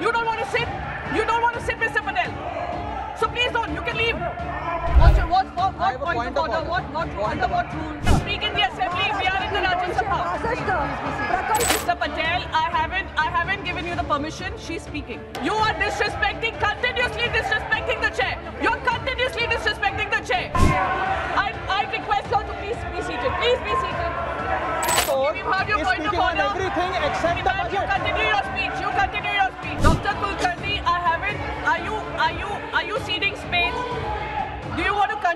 You don't want to sit? You don't want to sit, Mr. Patel. So please don't. You can leave. What's, what's, what, what point, point of order? What, what, point What? what rule? Speak in the assembly. We are in the Rajya Sabha. Mr. Patel, I haven't, I haven't given you the permission. She's speaking. You are disrespecting, continuously disrespecting the chair. You're continuously disrespecting the chair. I, I request her to please be seated. Please be seated. So, Give him your point of order. everything except the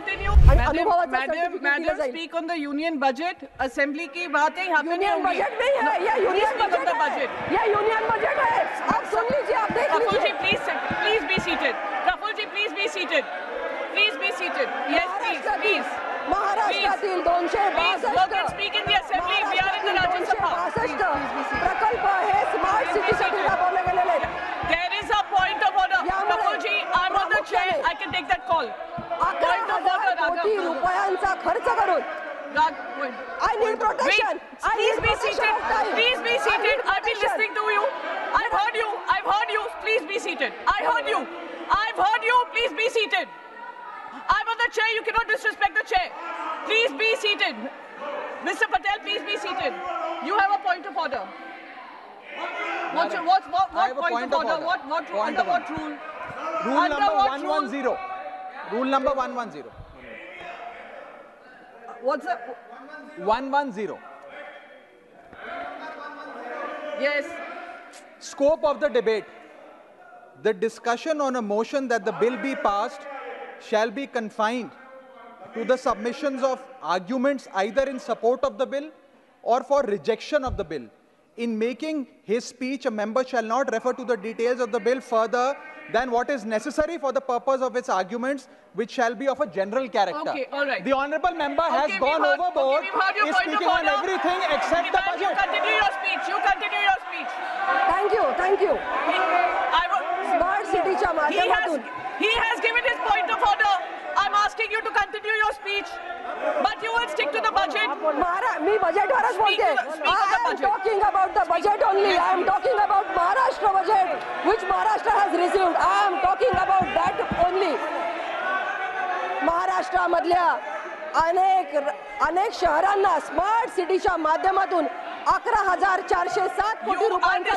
continue madam madam speak on the union budget assembly की बातें यहाँ पे union budget नहीं है ये union budget budget ये union budget है। आप सुन लीजिए आप देख लीजिए। जी please please be seated Praful ji please be seated please be seated yes please please महाराष्ट्रातील दोनशे बासष्ट प्रकल्प हे स्मार्ट सिटीसाठी राबवले गेलेले आहेत There is a point of order. Kapoor ji, I'm on the chair. I can take that call. अकरा Point of order, हजार कोटी Raghav. रुपयांचा खर्च करून Rag, wait. I need Wait, protection. I please need be protection seated. of time. Please be I seated. need I've been protection. listening to you. I've heard you. I've heard you. Please be seated. I heard you. I've heard you. Please be seated. I'm on the chair. You cannot disrespect the chair. Please be seated. Mr. Patel, please be seated. You have a point of order. What's your, what, what, I what have a point, point of of order? order. What, what, Point under of what order. rule? Rule Under number what rule? 110. Rule number 110. What's the, 110. yes. Scope of the debate. The discussion on a motion that the bill be passed shall be confined to the submissions of arguments either in support of the bill or for rejection of the bill in making his speech, a member shall not refer to the details of the bill further than what is necessary for the purpose of its arguments, which shall be of a general character. Okay, all right. The honourable member okay, has gone heard, overboard, okay, is speaking on everything except the budget. You continue your speech. You continue your speech. Thank you. Thank you. He, I, he, has, he has given his point of order. to continue your speech, but you will stick to the budget. Mara, me budget waras bolte. I am talking about the budget only. I am talking about Maharashtra budget, which Maharashtra has received. I am talking about that only. Maharashtra Madhya, अनेक अनेक शहर smart city माध्यमातून अकरा हज़ार चारशे सात कोटी रुपयांचा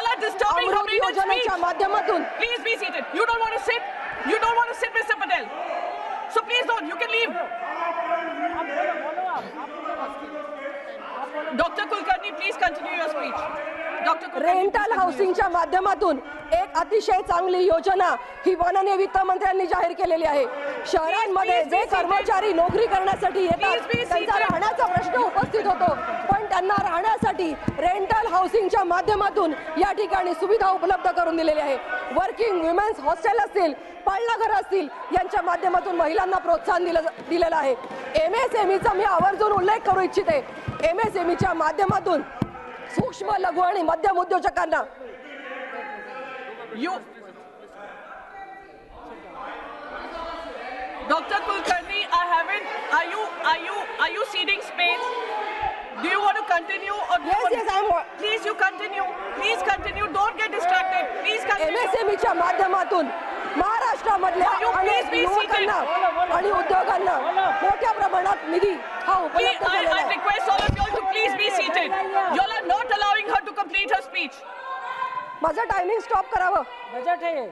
all are disturbing Habreen's योजनेच्या. माध्यमातून Please be seated. You don't want to sit? You don't want to sit, Mr. Patel? So please don't. You can leave. Dr. Kulkarni, please continue your speech. Dr. Kulkarni, please rental continue. हाऊसिंगच्या माध्यमातून एक अतिशय चांगली योजना ही माननीय वित्तमंत्र्यांनी जाहीर केलेली आहे शहरांमध्ये जे. कर्मचारी नोकरी करण्यासाठी येतात त्यांचा. राहण्याचा प्रश्न उपस्थित होतो पण त्यांना राहण्यासाठी रेंटल हाऊसिंगच्या माध्यमातून या ठिकाणी सुविधा उपलब्ध करून दिलेली आहे वर्किंग वुमेन्स हॉस्टेल असतील पाळणाघर असतील यांच्या माध्यमातून महिलांना प्रोत्साहन दिलं दिलेलं आहे एम एस एम ईचा मी आवर्जून उल्लेख करू इच्छिते एम एस एम ईच्या माध्यमातून सूक्ष्म लघु आणि मध्यम उद्योजकांना You. Dr. Kulkarni, I haven't. Are you? Are you? Are you ceding space? Do you want to continue or do you Yes, want yes, I'm wa- Please, you continue. Please continue. Don't get distracted. Please M continue. S M ईच्या माध्यमातून महाराष्ट्रामधल्या You please अनेक be युवकांना आणि उद्योगांना मोठ्या प्रमाणात निधी हा Please, उपलब्ध I, झालेला I आहे request all of you all to please be seated. You all are not allowing her to complete her speech. माझं टायमिंग स्टॉप करावं बजट है ये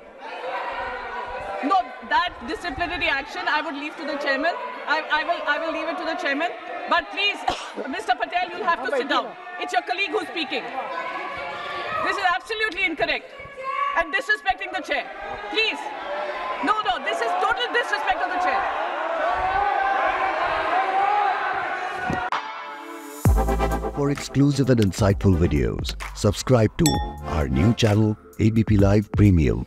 No, that disciplinary action I would leave to the chairman. I, I will I will leave it to the chairman. But please, Mr. Patel, you'll have to sit down. It's your colleague who's speaking. This is absolutely incorrect and disrespecting the chair. Please. No, no, this is total disrespect of the chair. For exclusive and insightful videos, subscribe to our new channel ABP Live Premium.